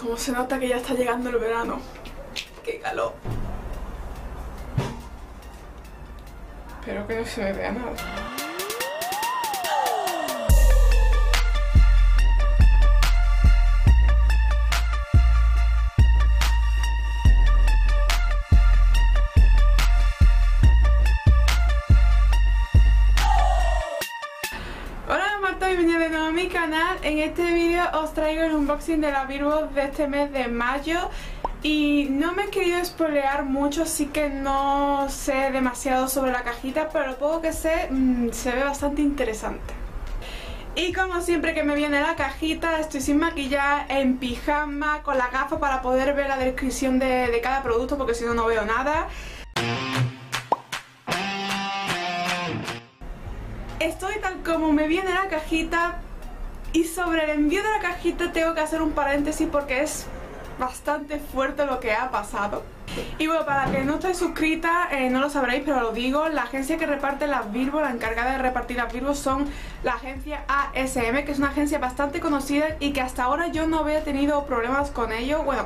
Como se nota que ya está llegando el verano. Qué calor. Espero que no se me vea nada. Hola Marta, bienvenida de nuevo a mi canal. En este vídeo os traigo el unboxing de la Virgo de este mes de mayo y no me he querido spoilear mucho, así que no sé demasiado sobre la cajita, pero lo poco que sé mmm, se ve bastante interesante. Y como siempre que me viene la cajita, estoy sin maquillar, en pijama, con la gafa para poder ver la descripción de, de cada producto, porque si no, no veo nada. Estoy tal como me viene la cajita y sobre el envío de la cajita tengo que hacer un paréntesis porque es bastante fuerte lo que ha pasado. Y bueno, para que no estéis suscrita, eh, no lo sabréis, pero lo digo, la agencia que reparte las Virgo, la encargada de repartir las Virgo son la agencia ASM, que es una agencia bastante conocida y que hasta ahora yo no había tenido problemas con ello. Bueno,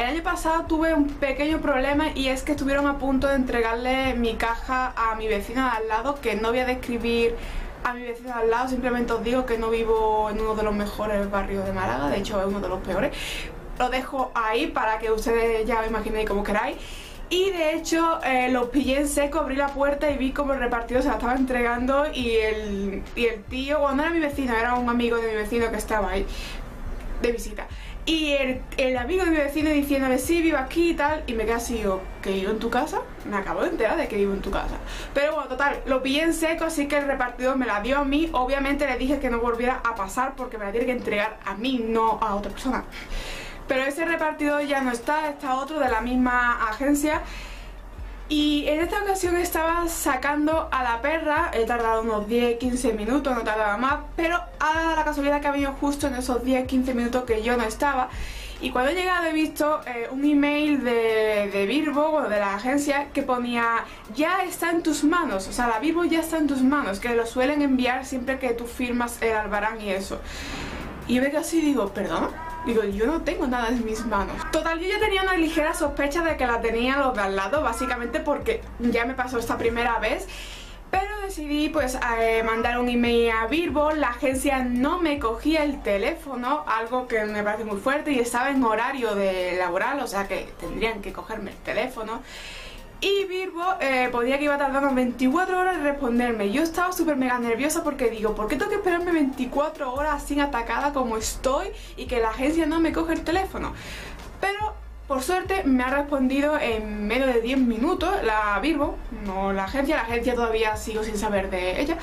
el año pasado tuve un pequeño problema y es que estuvieron a punto de entregarle mi caja a mi vecina al lado, que no voy a describir a mi vecina al lado, simplemente os digo que no vivo en uno de los mejores barrios de Málaga, de hecho es uno de los peores. Lo dejo ahí para que ustedes ya os imaginéis como queráis. Y de hecho eh, los pillé en seco, abrí la puerta y vi como el repartido se la estaba entregando y el, y el tío, bueno no era mi vecino, era un amigo de mi vecino que estaba ahí de visita. Y el, amigo de mi vecino diciéndole, sí, vivo aquí y tal, y me quedé así, ¿que vivo en tu casa? Me acabo de enterar de que vivo en tu casa. Pero bueno, total, lo pillé en seco, así que el repartidor me la dio a mí. Obviamente le dije que no volviera a pasar porque me la tiene que entregar a mí, no a otra persona. Pero ese repartidor ya no está, está otro de la misma agencia. Y en esta ocasión estaba sacando a la perra, he tardado unos 10-15 minutos, no tardaba más, pero ha dado la casualidad que ha venido justo en esos 10-15 minutos que yo no estaba. Y cuando he llegado he visto eh, un email de, de Virbo, de la agencia, que ponía ya está en tus manos, o sea, la Virbo ya está en tus manos, que lo suelen enviar siempre que tú firmas el albarán y eso. Y yo me así y digo, ¿perdón? Digo, yo no tengo nada en mis manos. Total, yo ya tenía una ligera sospecha de que la tenían los de al lado, básicamente porque ya me pasó esta primera vez. Pero decidí pues eh, mandar un email a Virbo, la agencia no me cogía el teléfono, algo que me parece muy fuerte y estaba en horario de laboral, o sea que tendrían que cogerme el teléfono. Y Virbo eh, podía que iba tardando 24 horas en responderme. Yo estaba súper mega nerviosa porque digo, ¿por qué tengo que esperarme 24 horas sin atacada como estoy y que la agencia no me coge el teléfono? Pero por suerte me ha respondido en menos de 10 minutos la Virbo, no la agencia, la agencia todavía sigo sin saber de ella,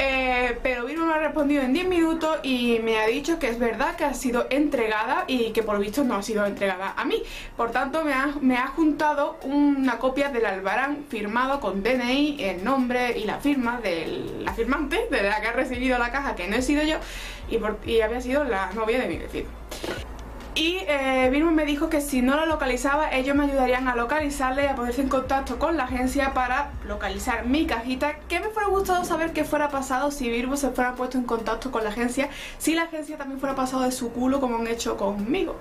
eh, pero Virbo me ha respondido en 10 minutos y me ha dicho que es verdad que ha sido entregada y que por visto no ha sido entregada a mí. Por tanto me ha, me ha juntado una copia del albarán firmado con DNI, el nombre y la firma de la firmante, de la que ha recibido la caja, que no he sido yo, y, por, y había sido la novia de mi vecino. Y eh, me dijo que si no lo localizaba, ellos me ayudarían a localizarle y a ponerse en contacto con la agencia para localizar mi cajita. Que me fuera gustado saber qué fuera pasado si Virgo se fuera puesto en contacto con la agencia, si la agencia también fuera pasado de su culo como han hecho conmigo.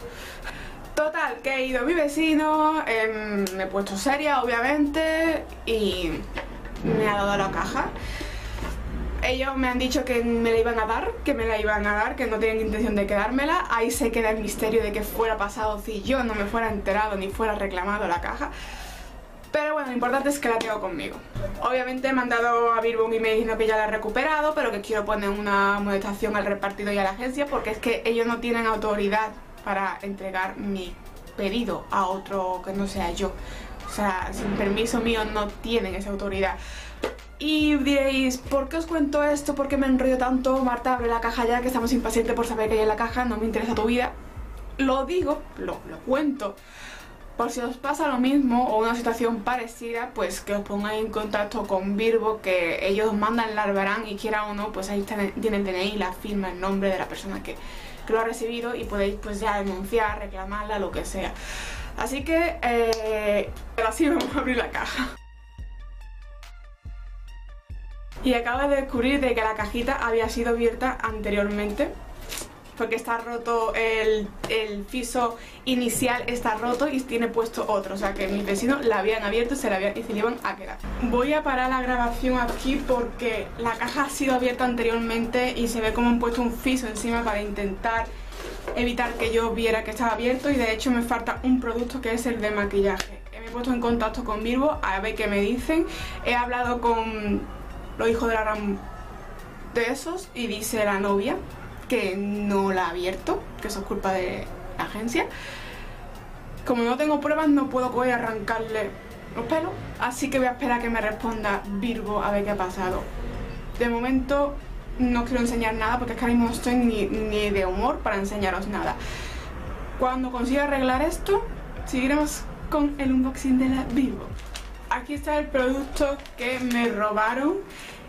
Total, que he ido mi vecino, eh, me he puesto seria obviamente y me ha dado la caja ellos me han dicho que me la iban a dar, que me la iban a dar, que no tienen intención de quedármela. Ahí se queda el misterio de qué fuera pasado si yo no me fuera enterado ni fuera reclamado la caja. Pero bueno, lo importante es que la tengo conmigo. Obviamente he mandado a Virbo un email diciendo que ya la he recuperado, pero que quiero poner una amonestación al repartido y a la agencia porque es que ellos no tienen autoridad para entregar mi pedido a otro que no sea yo. O sea, sin permiso mío no tienen esa autoridad. Y diréis, ¿por qué os cuento esto? ¿Por qué me enrollo tanto? Marta, abre la caja ya, que estamos impacientes por saber qué hay en la caja, no me interesa tu vida. Lo digo, lo, lo cuento, por si os pasa lo mismo o una situación parecida, pues que os pongáis en contacto con Virbo, que ellos mandan el albarán y quiera o no, pues ahí tiene el DNI, la firma, el nombre de la persona que, que, lo ha recibido y podéis pues ya denunciar, reclamarla, lo que sea. Así que, eh, así vamos a abrir la caja. Y acabo de descubrir de que la cajita había sido abierta anteriormente. porque está roto el, el piso inicial está roto y tiene puesto otro. O sea que mis vecinos la habían abierto y se, la habían, y se le iban a quedar. Voy a parar la grabación aquí porque la caja ha sido abierta anteriormente y se ve como han puesto un piso encima para intentar evitar que yo viera que estaba abierto. Y de hecho me falta un producto que es el de maquillaje. Me he puesto en contacto con Virgo a ver qué me dicen. He hablado con los hijos de la RAM de esos y dice la novia que no la ha abierto, que eso es culpa de la agencia. Como no tengo pruebas no puedo coger arrancarle los pelos, así que voy a esperar a que me responda Virgo a ver qué ha pasado. De momento no quiero enseñar nada porque es que ahora mismo no estoy ni, ni de humor para enseñaros nada. Cuando consiga arreglar esto, seguiremos con el unboxing de la Virgo. Aquí está el producto que me robaron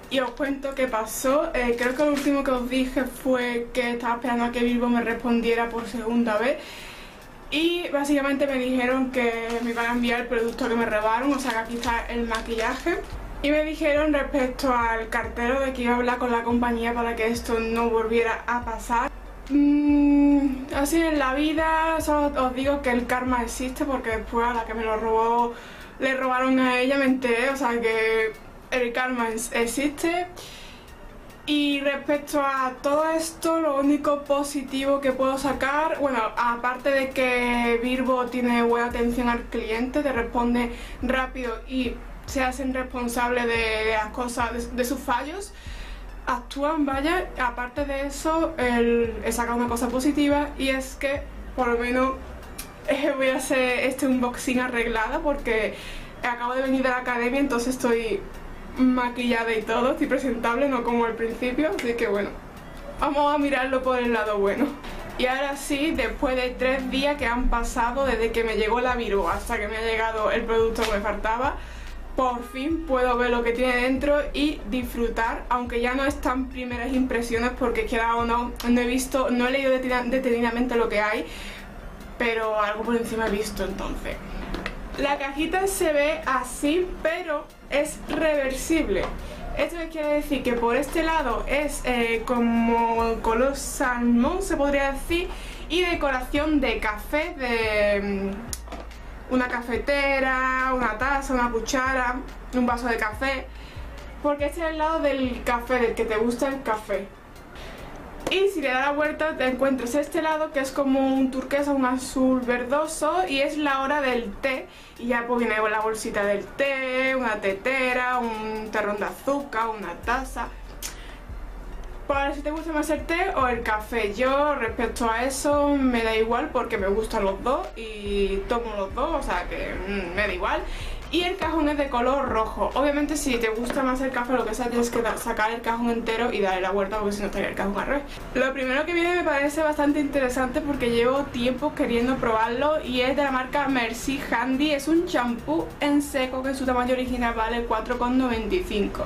y os cuento qué pasó. Eh, creo que lo último que os dije fue que estaba esperando a que Bilbo me respondiera por segunda vez. Y básicamente me dijeron que me iban a enviar el producto que me robaron, o sea que aquí el maquillaje. Y me dijeron respecto al cartero de que iba a hablar con la compañía para que esto no volviera a pasar. Mm, así en la vida, solo os digo que el karma existe porque después a la que me lo robó le robaron a ella, me enteré, o sea que el karma existe. Y respecto a todo esto, lo único positivo que puedo sacar, bueno, aparte de que Virgo tiene buena atención al cliente, te responde rápido y se hacen responsables de, las cosas, de, sus fallos, actúan, vaya, aparte de eso, he sacado una cosa positiva y es que por lo menos voy a hacer este unboxing arreglada porque acabo de venir de la academia, entonces estoy maquillada y todo, estoy presentable, no como al principio, así que bueno, vamos a mirarlo por el lado bueno. Y ahora sí, después de tres días que han pasado desde que me llegó la Virgo hasta que me ha llegado el producto que me faltaba, por fin puedo ver lo que tiene dentro y disfrutar, aunque ya no están primeras impresiones porque queda o no, no he visto, no he leído detenidamente lo que hay, pero algo por encima he visto entonces. La cajita se ve así, pero es reversible. Esto quiere decir que por este lado es eh, como color salmón, se podría decir, y decoración de café, de mm, una cafetera, una taza, una cuchara, un vaso de café, porque este es el lado del café, del que te gusta el café. Y si le das la vuelta te encuentras este lado que es como un turquesa, un azul verdoso y es la hora del té. Y ya pues viene la bolsita del té, una tetera, un terrón de azúcar, una taza. Para si te gusta más el té o el café. Yo respecto a eso me da igual porque me gustan los dos y tomo los dos, o sea que mm, me da igual y el cajón es de color rojo. Obviamente si te gusta más el café lo que sea tienes que sacar el cajón entero y darle la vuelta porque si no estaría el cajón al revés. Lo primero que viene me parece bastante interesante porque llevo tiempo queriendo probarlo y es de la marca Mercy Handy. Es un champú en seco que en su tamaño original vale 4,95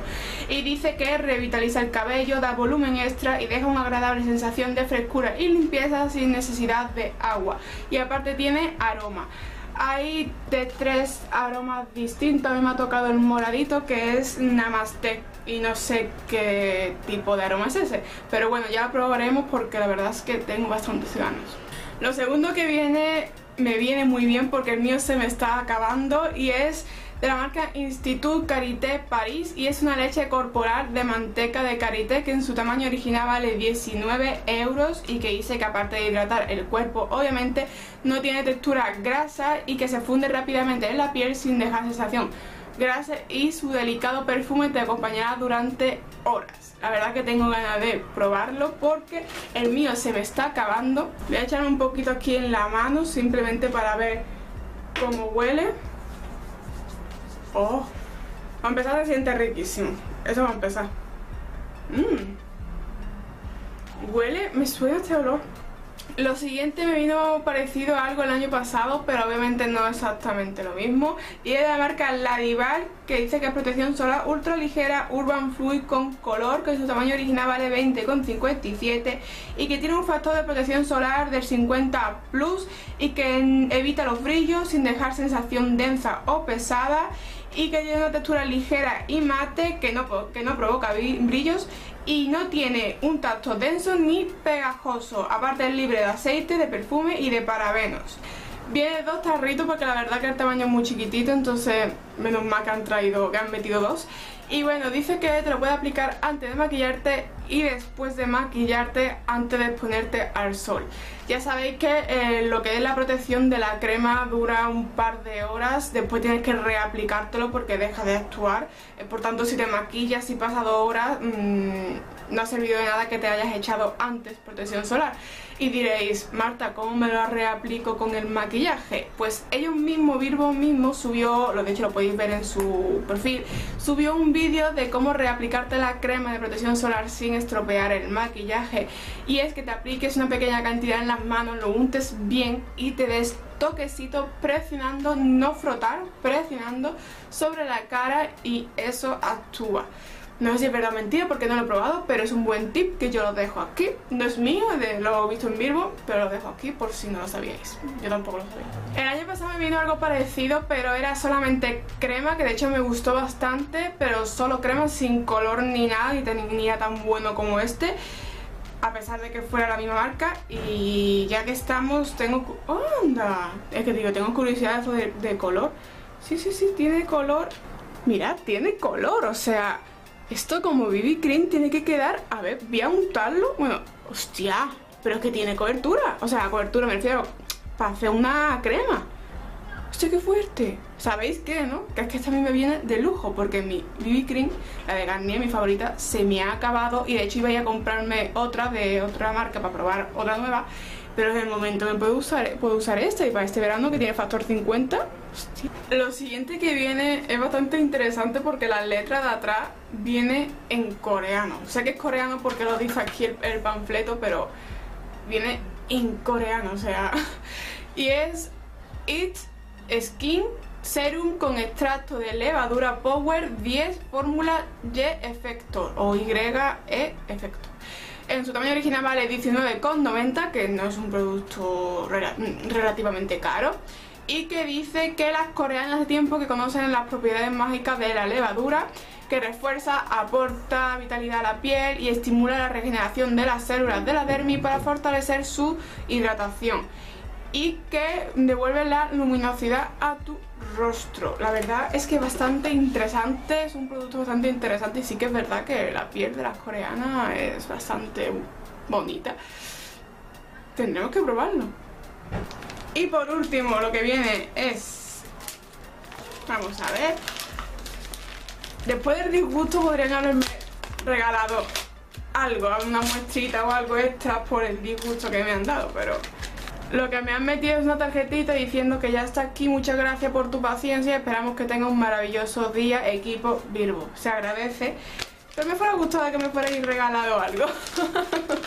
y dice que revitaliza el cabello, da volumen extra y deja una agradable sensación de frescura y limpieza sin necesidad de agua y aparte tiene aroma. Hay de tres aromas distintos, a mí me ha tocado el moradito que es Namaste y no sé qué tipo de aroma es ese, pero bueno, ya lo probaremos porque la verdad es que tengo bastantes ganas. Lo segundo que viene me viene muy bien porque el mío se me está acabando y es de la marca Institut Carité Paris y es una leche corporal de manteca de karité que en su tamaño original vale 19 euros y que dice que aparte de hidratar el cuerpo obviamente no tiene textura grasa y que se funde rápidamente en la piel sin dejar sensación grasa y su delicado perfume te acompañará durante horas. La verdad que tengo ganas de probarlo porque el mío se me está acabando. Voy a echar un poquito aquí en la mano simplemente para ver cómo huele. Oh, a empezar se siente riquísimo. Eso va a empezar. Mmm. Huele, me suena este olor. Lo siguiente me vino parecido a algo el año pasado, pero obviamente no exactamente lo mismo. Y es de la marca Ladivar, que dice que es protección solar ultra ligera Urban Fluid con color, que su tamaño original vale 20,57 y que tiene un factor de protección solar del 50 plus y que evita los brillos sin dejar sensación densa o pesada y que tiene una textura ligera y mate que no, que no provoca brillos y no tiene un tacto denso ni pegajoso, aparte es libre de aceite, de perfume y de parabenos. Viene dos tarritos porque la verdad que el tamaño es muy chiquitito, entonces menos mal que han traído, que han metido dos. Y bueno, dice que te lo puedes aplicar antes de maquillarte y después de maquillarte antes de ponerte al sol. Ya sabéis que eh, lo que es la protección de la crema dura un par de horas, después tienes que reaplicártelo porque deja de actuar. Eh, por tanto, si te maquillas y pasa dos horas, mm, no ha servido de nada que te hayas echado antes protección solar. Y diréis, Marta, ¿cómo me lo reaplico con el maquillaje? Pues ellos mismos, Virbo mismo, subió, lo de hecho lo podéis ver en su perfil, subió un vídeo de cómo reaplicarte la crema de protección solar sin estropear el maquillaje. Y es que te apliques una pequeña cantidad en las manos, lo untes bien y te des toquecito presionando, no frotar, presionando sobre la cara y eso actúa. No sé si es verdad o mentira porque no lo he probado, pero es un buen tip que yo lo dejo aquí. No es mío, lo he visto en Virgo, pero lo dejo aquí por si no lo sabíais. Yo tampoco lo sabía. El año pasado me vino algo parecido, pero era solamente crema, que de hecho me gustó bastante, pero solo crema sin color ni nada, ni tenía tan bueno como este a pesar de que fuera la misma marca y ya que estamos tengo... ¡Anda! Es que digo, tengo curiosidad de, de color sí, sí, sí, tiene color Mirad, tiene color, o sea esto como BB Cream tiene que quedar... A ver, voy a untarlo. Bueno, hostia, pero es que tiene cobertura. O sea, cobertura me refiero para hacer una crema. Hostia, qué fuerte. ¿Sabéis qué, no? Que es que esta a mí me viene de lujo porque mi BB Cream, la de Garnier, mi favorita, se me ha acabado y de hecho iba a, ir a comprarme otra de otra marca para probar otra nueva pero en el momento me puedo usar, puedo usar esta y para este verano que tiene factor 50 lo siguiente que viene es bastante interesante porque la letra de atrás viene en coreano. Sé que es coreano porque lo dice aquí el, panfleto pero viene en coreano o sea y es It Skin Serum con extracto de levadura Power 10 fórmula Y efecto o Y E en su tamaño original vale 19,90, que no es un producto relativamente caro. Y que dice que las coreanas de tiempo que conocen las propiedades mágicas de la levadura, que refuerza, aporta vitalidad a la piel y estimula la regeneración de las células de la dermis para fortalecer su hidratación. Y que devuelve la luminosidad a tu rostro. La verdad es que bastante interesante, es un producto bastante interesante y sí que es verdad que la piel de las coreanas es bastante bonita. Tendremos que probarlo. Y por último, lo que viene es... Vamos a ver. Después del disgusto podrían haberme regalado algo, una muestrita o algo extra por el disgusto que me han dado, pero lo que me han metido es una tarjetita diciendo que ya está aquí, muchas gracias por tu paciencia, esperamos que tenga un maravilloso día, equipo Virgo. Se agradece, pero me fuera gustado que me fuerais regalado algo.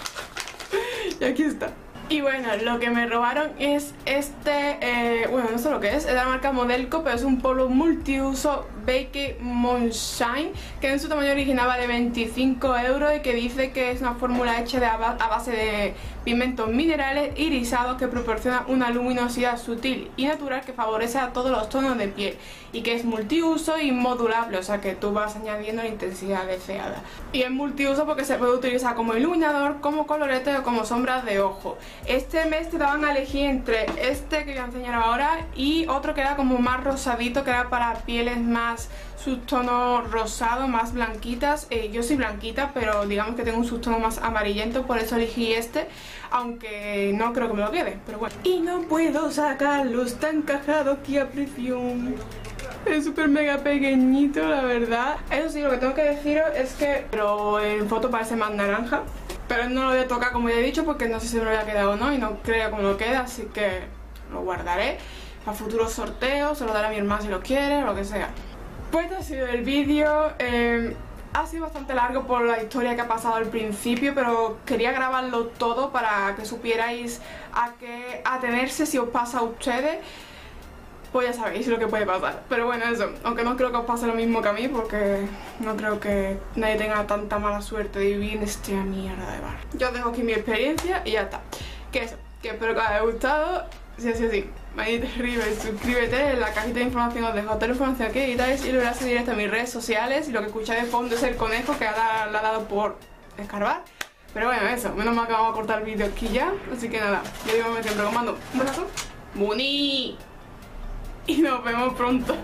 y aquí está. Y bueno, lo que me robaron es este, eh, bueno, no sé lo que es, es de la marca Modelco, pero es un polo multiuso Bake Moonshine, que en su tamaño original vale 25 euros y que dice que es una fórmula hecha de a base de pigmentos minerales irisados que proporciona una luminosidad sutil y natural que favorece a todos los tonos de piel y que es multiuso y modulable, o sea que tú vas añadiendo la intensidad deseada. Y es multiuso porque se puede utilizar como iluminador, como colorete o como sombras de ojo. Este mes te daban a elegir entre este que voy a enseñar ahora y otro que era como más rosadito, que era para pieles más subtono rosado, más blanquitas. Eh, yo soy blanquita, pero digamos que tengo un subtono más amarillento, por eso elegí este, aunque no creo que me lo quede, pero bueno. Y no puedo sacarlo, está encajado aquí a presión. Es súper mega pequeñito, la verdad. Eso sí, lo que tengo que deciros es que pero en foto parece más naranja. Pero no lo voy a tocar como ya he dicho porque no sé si me lo había quedado o no y no creo que me lo quede, así que lo guardaré. Para futuros sorteos, se lo daré a mi hermana si lo quiere, lo que sea. Pues este ha sido el vídeo. Eh, ha sido bastante largo por la historia que ha pasado al principio, pero quería grabarlo todo para que supierais a qué atenerse si os pasa a ustedes pues ya sabéis lo que puede pasar. Pero bueno, eso, aunque no creo que os pase lo mismo que a mí, porque no creo que nadie tenga tanta mala suerte de vivir en esta mierda de bar. Yo os dejo aquí mi experiencia y ya está. Que eso, que espero que os haya gustado Sí, sí, sí. Ahí te escribes, suscríbete, en la cajita de información os dejo toda la información que editáis y lo enlaces directo a mis redes sociales y lo que escucháis de fondo es el conejo que ahora le ha dado por escarbar. Pero bueno, eso, menos mal que vamos a cortar el vídeo aquí ya, así que nada, yo digo me siempre os mando un besazo, ¡Buni! y nos vemos pronto.